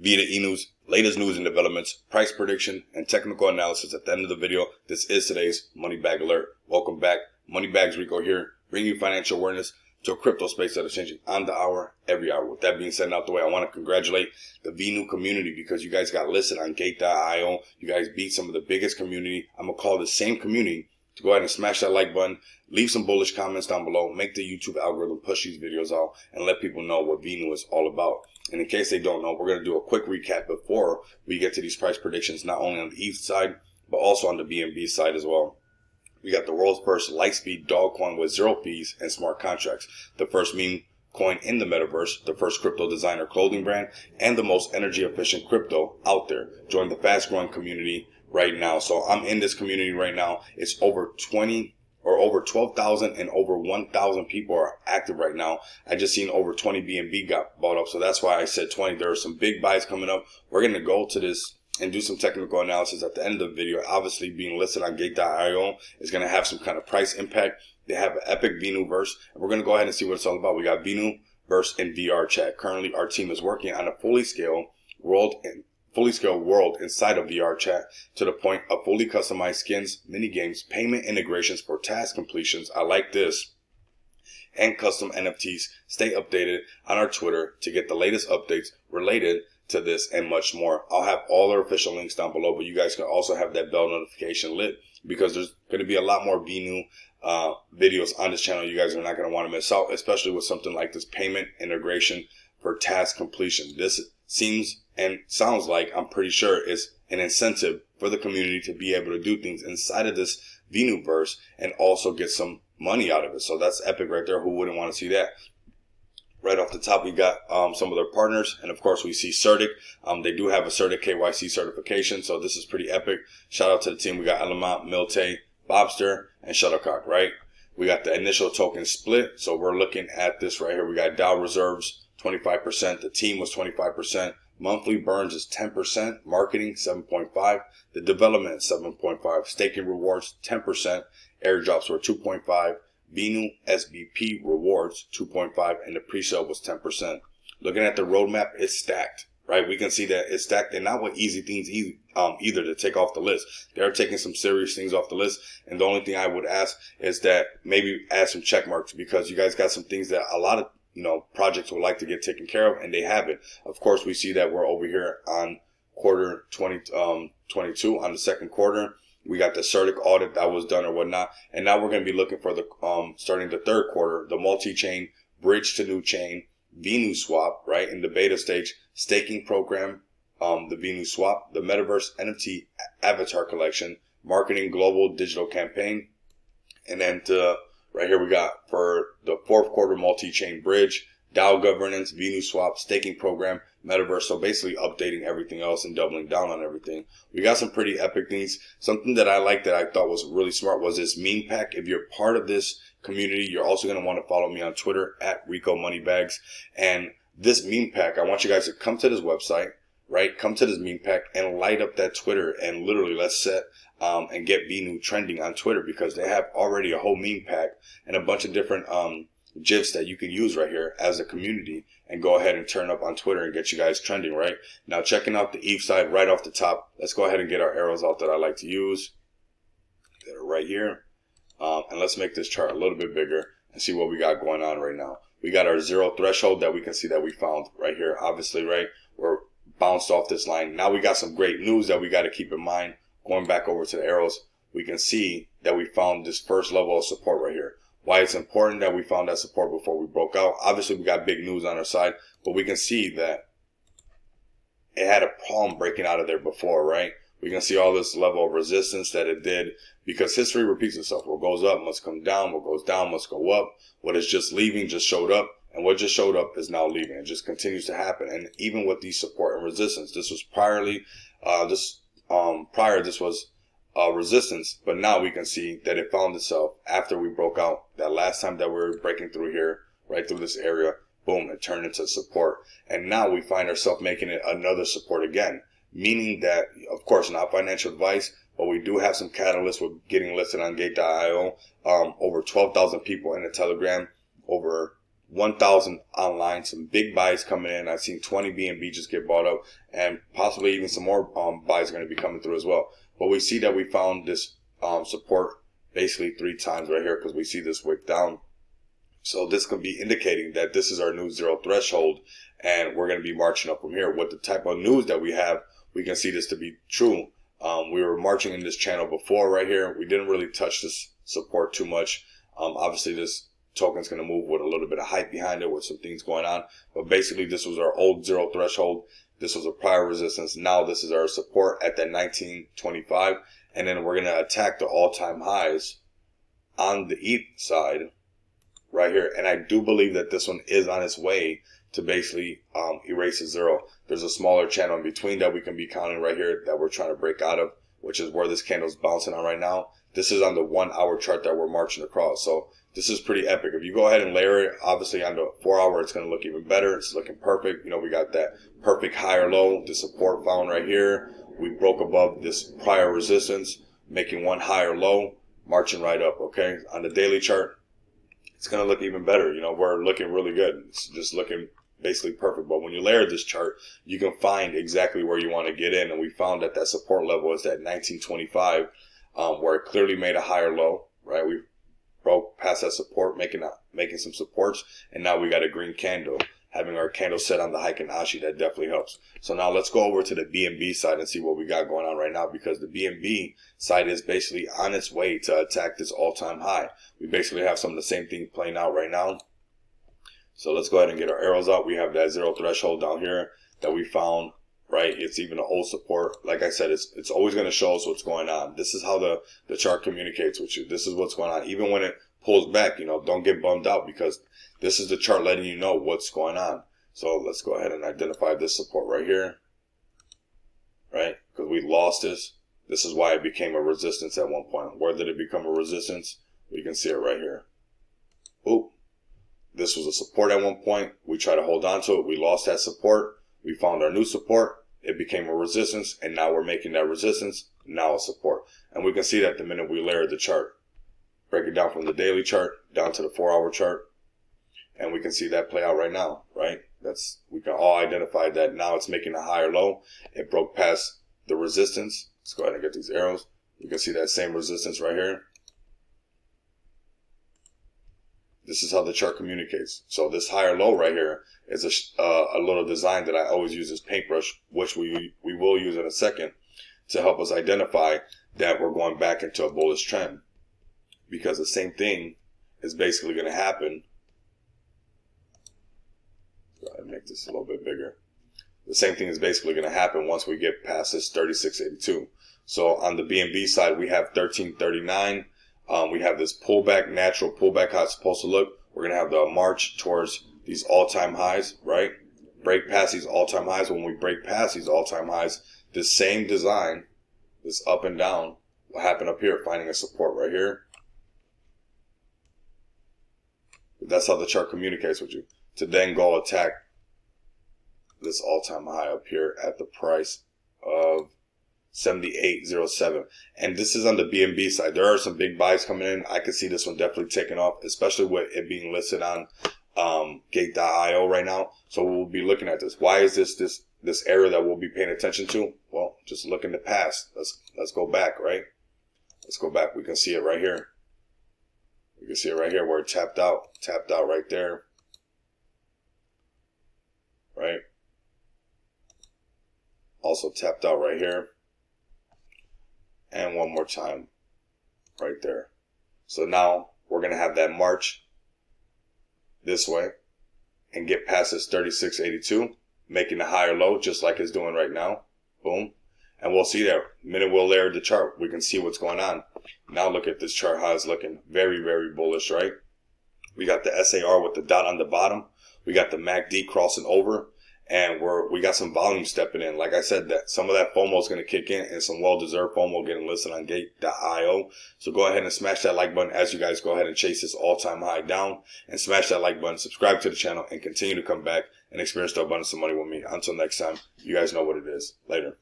via the e-news, latest news and developments, price prediction, and technical analysis at the end of the video. This is today's Money Bag Alert. Welcome back. Money Bags Rico here, bringing you financial awareness to a crypto space that is changing on the hour, every hour. With that being said, out the way, I want to congratulate the VINU community because you guys got listed on Gate.io. You guys beat some of the biggest community. I'm going to call the same community to go ahead and smash that like button, leave some bullish comments down below, make the YouTube algorithm push these videos out, and let people know what VINU is all about. And in case they don't know, we're going to do a quick recap before we get to these price predictions, not only on the ETH side, but also on the BNB side as well. We got the world's first Lightspeed dog coin with zero fees and smart contracts. The first meme coin in the metaverse, the first crypto designer clothing brand, and the most energy efficient crypto out there. Join the fast growing community right now. So I'm in this community right now. It's over 20 or over 12,000 and over 1,000 people are active right now. I just seen over 20 BNB got bought up. So that's why I said 20. There are some big buys coming up. We're going to go to this and do some technical analysis at the end of the video. Obviously being listed on gate.io is going to have some kind of price impact. They have an epic VINU verse and we're going to go ahead and see what it's all about. We got VINU verse and VR chat. Currently our team is working on a fully scale world and fully scaled world inside of VR chat to the point of fully customized skins, mini games, payment integrations for task completions. I like this. And custom NFTs. Stay updated on our Twitter to get the latest updates related to this and much more. I'll have all our official links down below, but you guys can also have that bell notification lit because there's going to be a lot more VINU uh, videos on this channel. You guys are not going to want to miss out, especially with something like this payment integration for task completion. This seems and sounds like I'm pretty sure is an incentive for the community to be able to do things inside of this verse and also get some money out of it. So that's epic right there. Who wouldn't want to see that? Right off the top, we got um, some of their partners, and of course, we see CertiK. Um, they do have a CertiK KYC certification, so this is pretty epic. Shout out to the team. We got Element, Milte, Bobster, and Shuttlecock. Right? We got the initial token split, so we're looking at this right here. We got DAO reserves 25%. The team was 25%. Monthly burns is 10%. Marketing 7.5. The development 7.5. Staking rewards 10%. Airdrops were 2.5. VINU SBP rewards 2.5 and the pre-sale was 10%. Looking at the roadmap, it's stacked, right? We can see that it's stacked and not with easy things either, um, either to take off the list. They're taking some serious things off the list. And the only thing I would ask is that maybe add some check marks because you guys got some things that a lot of you know, projects would like to get taken care of and they haven't. Of course, we see that we're over here on quarter 20, um, 22 on the second quarter. We got the CertiK audit that was done or whatnot. And now we're going to be looking for the, um, starting the third quarter, the multi-chain bridge to new chain, VINU swap, right? In the beta stage, staking program, um, the VINU swap, the metaverse NFT avatar collection, marketing global digital campaign. And then to Right here we got for the fourth quarter multi-chain bridge, DAO governance, VINU swap, staking program, metaverse. So basically updating everything else and doubling down on everything. We got some pretty epic things. Something that I like that I thought was really smart was this meme pack. If you're part of this community, you're also going to want to follow me on Twitter at Rico Moneybags. And this meme pack, I want you guys to come to this website, right? Come to this meme pack and light up that Twitter and literally let's set um, and get VINU trending on Twitter because they have already a whole meme pack and a bunch of different um, GIFs that you can use right here as a community and go ahead and turn up on Twitter and get you guys trending, right? Now, checking out the ETH side right off the top, let's go ahead and get our arrows out that I like to use. That are right here. Um, and let's make this chart a little bit bigger and see what we got going on right now. We got our zero threshold that we can see that we found right here. Obviously, right? We're bounced off this line. Now we got some great news that we got to keep in mind going back over to the arrows, we can see that we found this first level of support right here. Why it's important that we found that support before we broke out. Obviously, we got big news on our side, but we can see that it had a problem breaking out of there before, right? We can see all this level of resistance that it did because history repeats itself. What goes up must come down. What goes down must go up. What is just leaving just showed up. And what just showed up is now leaving. It just continues to happen. And even with these support and resistance, this was priorly, uh, this um, prior this was resistance, but now we can see that it found itself after we broke out. That last time that we were breaking through here, right through this area, boom, it turned into support. And now we find ourselves making it another support again, meaning that, of course, not financial advice, but we do have some catalysts with getting listed on gate.io. Um, over 12,000 people in the Telegram, over 1,000 online. Some big buys coming in. I've seen 20 BNB just get bought up, and possibly even some more um, buys are going to be coming through as well. But we see that we found this um, support basically three times right here because we see this wick down. So this could be indicating that this is our new zero threshold, and we're going to be marching up from here. With the type of news that we have, we can see this to be true. Um, we were marching in this channel before right here. We didn't really touch this support too much. Um, obviously, this token's going to move with a little bit of hype behind it with some things going on. But basically, this was our old zero threshold. This was a prior resistance. Now this is our support at that 1925. And then we're going to attack the all-time highs on the ETH side right here. And I do believe that this one is on its way to basically um, erase a zero. There's a smaller channel in between that we can be counting right here that we're trying to break out of, which is where this candle is bouncing on right now. This is on the one hour chart that we're marching across. So this is pretty epic. If you go ahead and layer it, obviously on the four hour, it's going to look even better. It's looking perfect. You know, we got that perfect higher low, the support found right here. We broke above this prior resistance, making one higher low, marching right up. Okay. On the daily chart, it's going to look even better. You know, we're looking really good. It's just looking basically perfect. But when you layer this chart, you can find exactly where you want to get in. And we found that that support level is at 1925, um, where it clearly made a higher low, right? We broke past that support, making a, making some supports, and now we got a green candle. Having our candle set on the Heikin Ashi, that definitely helps. So now let's go over to the BNB side and see what we got going on right now because the BNB side is basically on its way to attack this all-time high. We basically have some of the same thing playing out right now. So let's go ahead and get our arrows out. We have that zero threshold down here that we found right? It's even an old support. Like I said, it's it's always going to show us what's going on. This is how the the chart communicates with you. This is what's going on. Even when it pulls back, you know, don't get bummed out because this is the chart letting you know what's going on. So let's go ahead and identify this support right here, right? Because we lost this. This is why it became a resistance at one point. Where did it become a resistance? We can see it right here. Oop. This was a support at one point. We tried to hold on to it. We lost that support. We found our new support it became a resistance, and now we're making that resistance now a support. And we can see that the minute we layer the chart. Break it down from the daily chart down to the four hour chart. And we can see that play out right now, right? That's, we can all identify that now it's making a higher low. It broke past the resistance. Let's go ahead and get these arrows. You can see that same resistance right here. This is how the chart communicates. So this higher low right here is a, uh, a little design that I always use as paintbrush, which we, we will use in a second to help us identify that we're going back into a bullish trend. Because the same thing is basically going to happen. And make this a little bit bigger. The same thing is basically going to happen once we get past this 3682. So on the BNB side, we have 1339. Um, we have this pullback, natural pullback, how it's supposed to look. We're going to have the march towards these all-time highs, right? Break past these all-time highs. When we break past these all-time highs, the same design, this up and down, will happen up here, finding a support right here. That's how the chart communicates with you. To then go attack this all-time high up here at the price of 7807. And this is on the BNB side. There are some big buys coming in. I could see this one definitely taking off, especially with it being listed on um, Gate.io right now. So we'll be looking at this. Why is this this this area that we'll be paying attention to? Well, just look in the past. Let's let's go back, right? Let's go back. We can see it right here. We can see it right here where it tapped out. Tapped out right there. Right? Also tapped out right here and one more time right there. So now we're going to have that march this way and get past this 3682, making a higher low just like it's doing right now. Boom. And we'll see there. The minute we'll layer the chart, we can see what's going on. Now look at this chart, how it's looking. Very, very bullish, right? We got the SAR with the dot on the bottom. We got the MACD crossing over and we're we got some volume stepping in. Like I said, that some of that FOMO is going to kick in, and some well-deserved FOMO getting listed on Gate.io. So go ahead and smash that like button as you guys go ahead and chase this all-time high down, and smash that like button, subscribe to the channel, and continue to come back and experience the abundance of money with me. Until next time, you guys know what it is. Later.